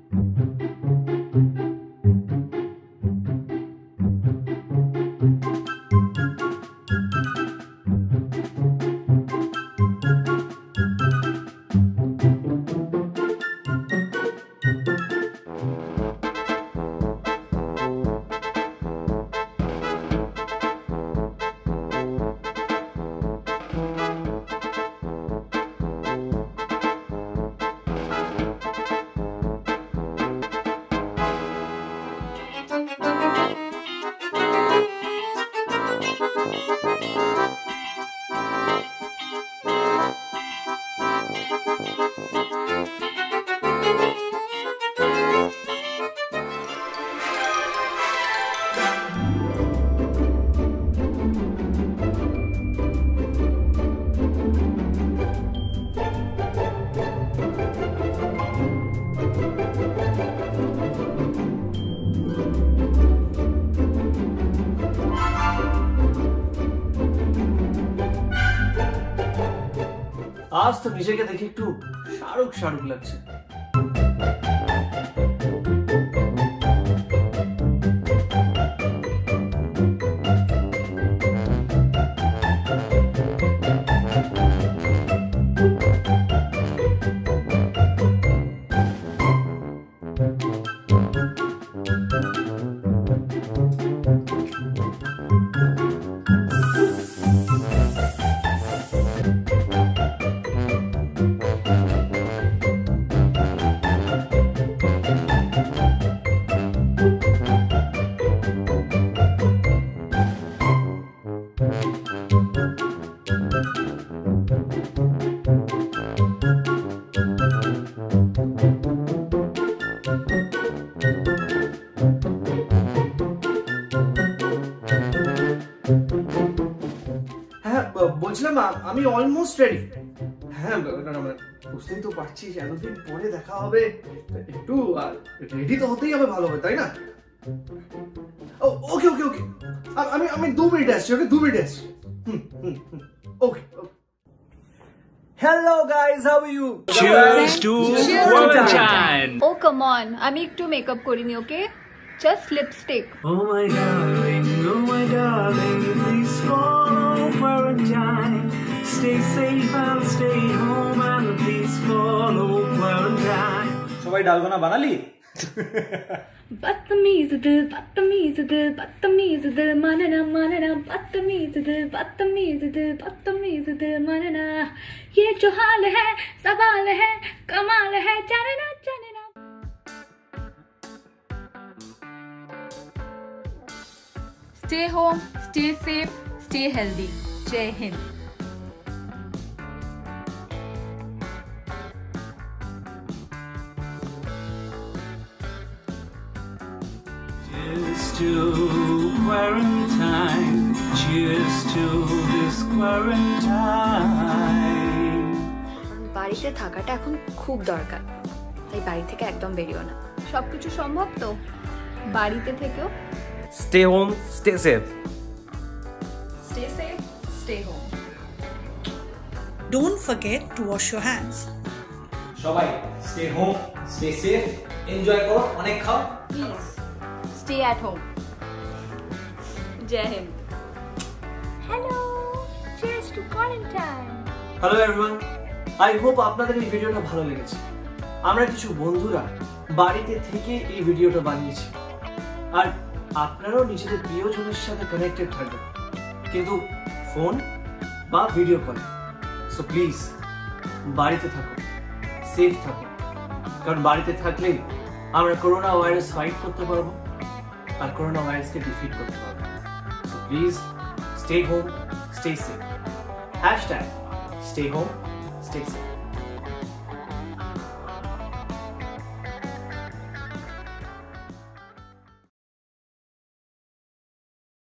Mm-hmm. আজ তো নিজেকে দেখে একটু শাহরুখ শাহরুখ লাগছে। বলছিলাম আমি অলমোস্ট রেডি হ্যাঁ মানে বুঝতেই তো পারছিস এতদিন পরে দেখা হবে। একটু রেডি তো হতেই হবে ভালো হবে তাই না? ওকে ওকে ওকে। আমি আমি দু মিনিট আসছি ওকে দু মিনিট আসছি okay hello guys how are you Cheers to Valentine. Oh come on আমি একটু মেকআপ করিনি okay just lipstick Oh my darling, oh my darling, please follow quarantine. Stay safe and stay home and please follow quarantine. সবাই dalgona বানালি ये जो हाल है सवाल है कमाल है जानना जानना Stay home, stay safe, stay healthy. Jai Hind. To quarantine. Cheers to this quarantine. বাড়িতে থাকাটা এখন খুব দরকার তাই বাড়ি থেকে একদম বেরিও না সবকিছু সম্ভব তো বাড়িতে থেকেও Stay home, stay safe. Stay safe, stay home. Don't forget to wash your hands. সবাই stay home stay safe enjoy করো অনেক খাও please stay at home Jai Hind hello cheers to quarantine hello everyone I hope আপনাদের এই ভিডিওটা ভালো লেগেছে। আমরা কিছু বন্ধুরা বাড়িতে থেকে এই ভিডিওটা বানিয়েছি। আর আপনারাও নিজেদের প্রিয়জনের সাথে কানেক্টেড থাকবেন। কিন্তু ফোন বা ভিডিও কল সো প্লিজ বাড়িতে থাকুন সেফ থাকুন। কারণ বাড়িতে থাকলেই আমরা করোনা ভাইরাস ফাইট করতে পারব। আর করোনা ভাইরাসকে ডিফিট করতে পারব so please stay home stay safe hashtag stay home, stay safe.